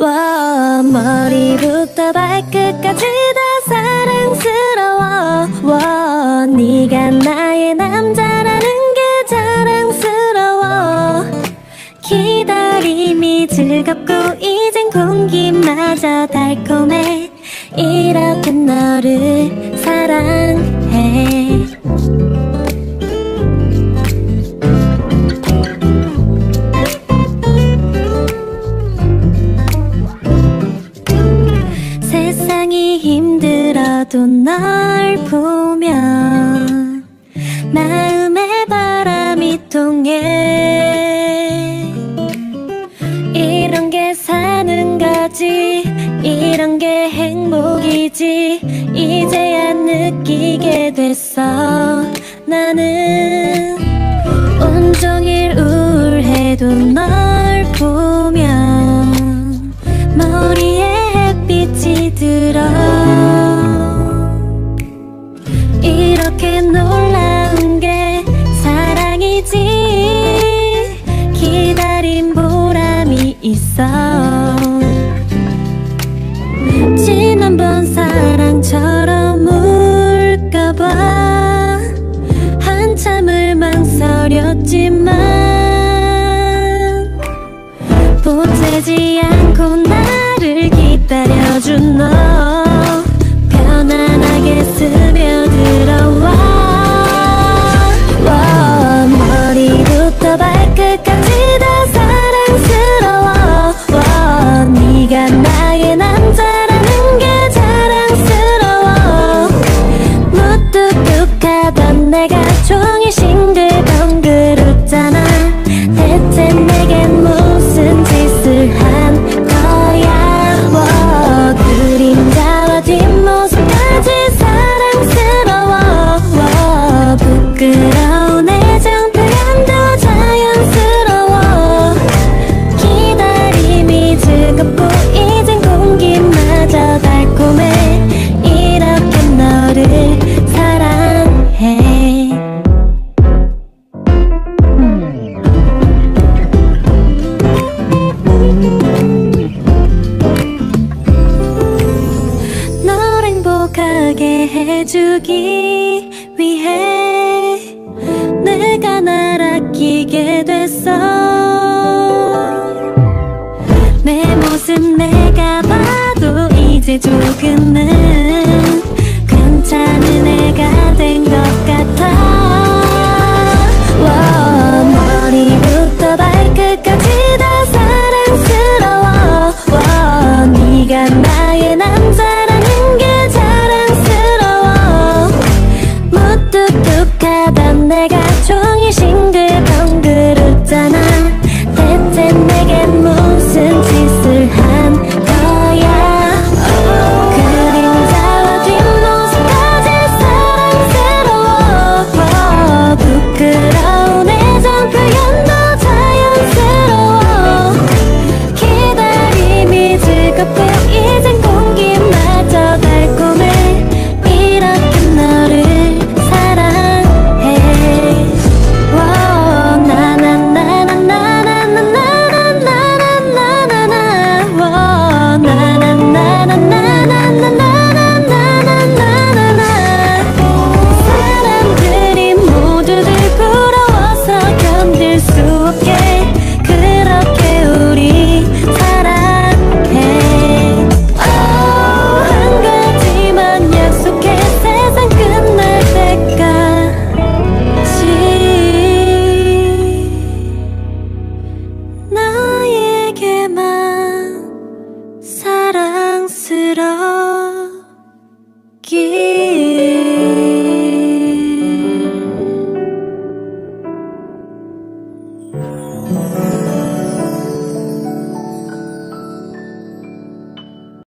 와 머리부터 발끝까지 다 사랑스러워. 와 네가 나의 남자라는 게 자랑스러워. 기다림이 즐겁고 이젠 공기마저 달콤해. 이렇게 너를 사랑해 힘들어도 널 보면 마음에 바람이 통해 이런 게 사는 거지 이런 게 행복이지 이제야 느끼게 됐어. 나는 온종일 우울해도 널 보채지 않고 나를 기다려준 너 행복하게 해주기 위해 내가 날 아끼게 됐어. 내 모습 내가 봐도 이제 조금은 내가